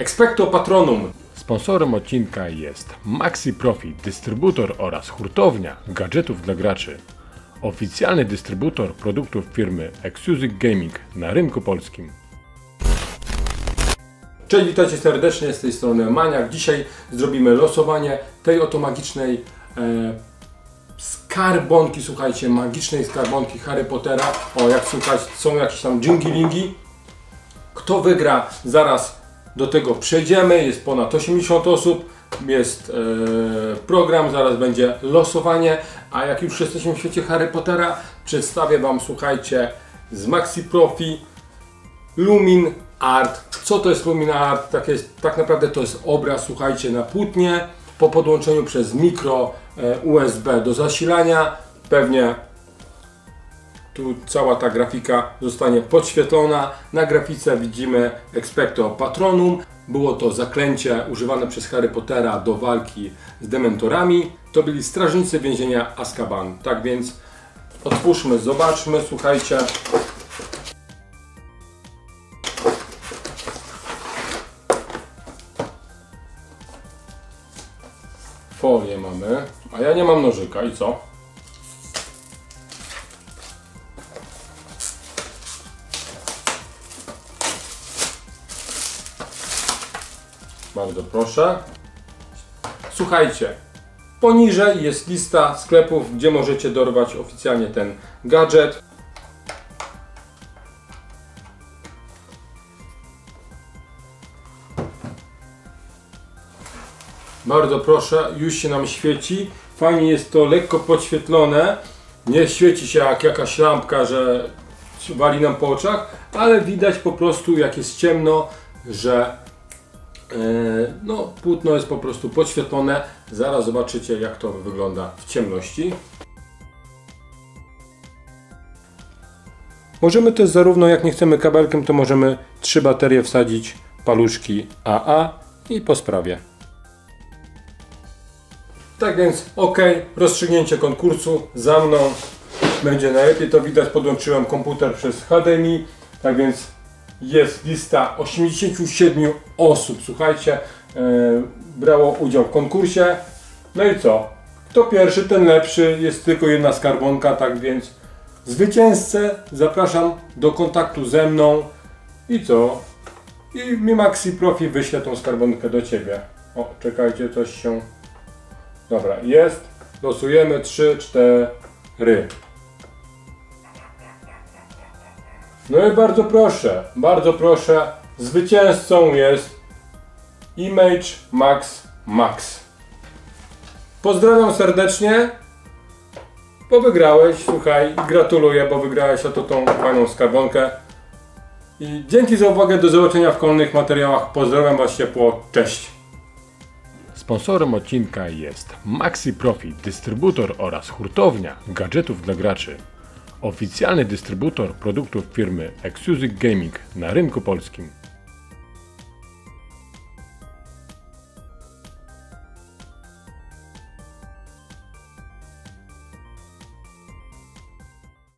Expecto Patronum. Sponsorem odcinka jest Maxi Profi, dystrybutor oraz hurtownia gadżetów dla graczy. Oficjalny dystrybutor produktów firmy Exclusive Gaming na rynku polskim. Cześć, witajcie serdecznie z tej strony Maniak. Dzisiaj zrobimy losowanie tej oto magicznej e, skarbonki, słuchajcie, magicznej skarbonki Harry Pottera. O, jak słuchać, są jakieś tam dżingilingi. Kto wygra, zaraz do tego przejdziemy. Jest ponad 80 osób, jest e, program, zaraz będzie losowanie. A jak już jesteśmy w świecie Harry Pottera, przedstawię Wam, słuchajcie, z Maxi Profi Lumin Art. Co to jest Lumin Art? Tak, jest, tak naprawdę to jest obraz, słuchajcie, na płótnie po podłączeniu przez mikro e, USB do zasilania. Pewnie tu cała ta grafika zostanie podświetlona. Na grafice widzimy Expecto Patronum. Było to zaklęcie używane przez Harry Pottera do walki z dementorami. To byli strażnicy więzienia Azkaban. Tak więc otwórzmy, zobaczmy, słuchajcie. Folię mamy, a ja nie mam nożyka i co? Bardzo proszę. Słuchajcie, poniżej jest lista sklepów, gdzie możecie dorwać oficjalnie ten gadżet. Bardzo proszę, już się nam świeci. Fajnie jest to lekko podświetlone. Nie świeci się jak jakaś lampka, że wali nam po oczach, ale widać po prostu jak jest ciemno, że no, płótno jest po prostu podświetlone. Zaraz zobaczycie jak to wygląda w ciemności. Możemy też zarówno jak nie chcemy kabelkiem, to możemy trzy baterie wsadzić paluszki AA i po sprawie. Tak więc ok, rozstrzygnięcie konkursu za mną będzie najlepiej to widać. Podłączyłem komputer przez HDMI, tak więc jest lista 87 osób. Słuchajcie, e, brało udział w konkursie. No i co? Kto pierwszy, ten lepszy. Jest tylko jedna skarbonka, tak więc zwycięzcę zapraszam do kontaktu ze mną. I co? I mi Maxi Profi wyśle tą skarbonkę do Ciebie. O, czekajcie, coś się Dobra, jest. Losujemy 3, 4. No i bardzo proszę, bardzo proszę. Zwycięzcą jest Image Max Max. Pozdrawiam serdecznie. Bo wygrałeś, słuchaj, gratuluję, bo wygrałeś oto tą fajną skarbonkę. I dzięki za uwagę, do zobaczenia w kolejnych materiałach. Pozdrawiam Was ciepło, cześć. Sponsorem odcinka jest Maxi Profi, dystrybutor oraz hurtownia gadżetów dla graczy. Oficjalny dystrybutor produktów firmy Exclusive Gaming na rynku polskim.